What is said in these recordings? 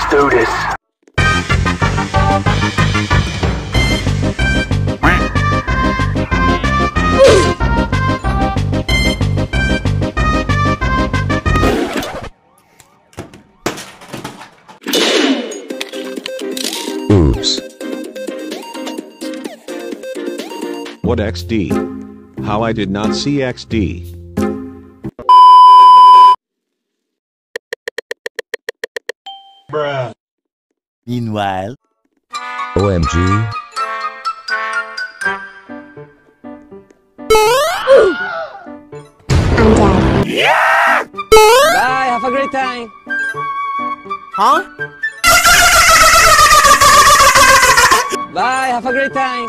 Let's do this. Oops. What XD? How I did not see XD. Meanwhile, OMG. i'm Bye, have a great time. huh? Bye, have a great time.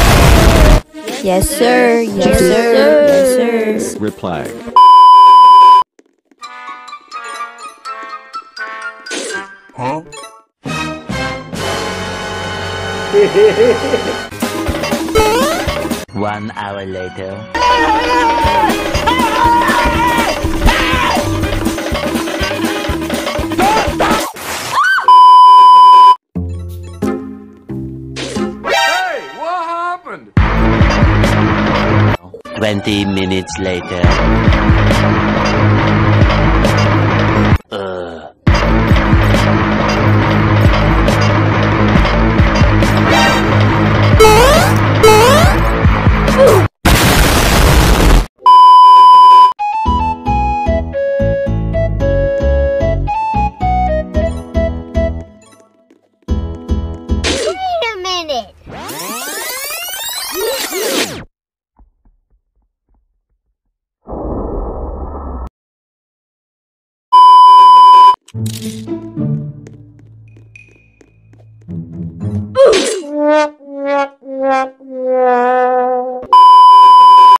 Yes, sir. Yes, sir. Yes, sir. Reply. Huh? One hour later. 20 minutes later. Música